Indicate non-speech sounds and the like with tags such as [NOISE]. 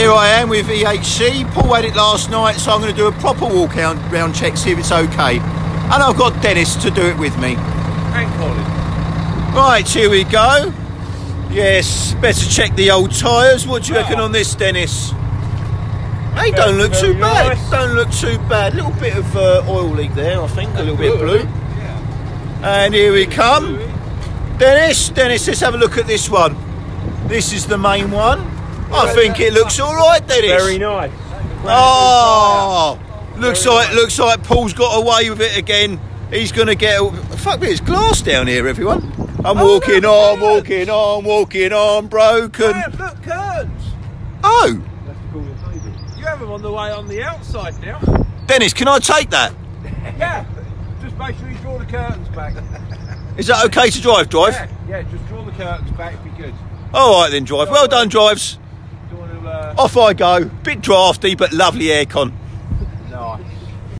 here I am with EHC. Paul had it last night, so I'm going to do a proper walk round check, see if it's okay. And I've got Dennis to do it with me. And Colin. Right, here we go. Yes, better check the old tyres. What do you reckon on this, Dennis? They don't look too bad. nice. Don't look too bad. A little bit of uh, oil leak there, I think. A little bit of blue. Yeah. And here we come. Dennis, Dennis, let's have a look at this one. This is the main one. I think it looks all right, Dennis. Very nice. Oh, looks Very like nice. looks like Paul's got away with it again. He's going to get. Fuck me, it's glass down here, everyone. I'm Oh, walking look, on, curtains. walking on, walking on, broken. Yeah, look, curtains. Oh, You have them on the way on the outside now. Dennis, can I take that? [LAUGHS] Yeah. Just make sure you draw the curtains back. Is that okay to drive? Drive. Yeah, yeah, just draw the curtains back, be good. All right then, drive. Well done, drives. Do you want to, uh, Off I go. Bit drafty, but lovely aircon. nice.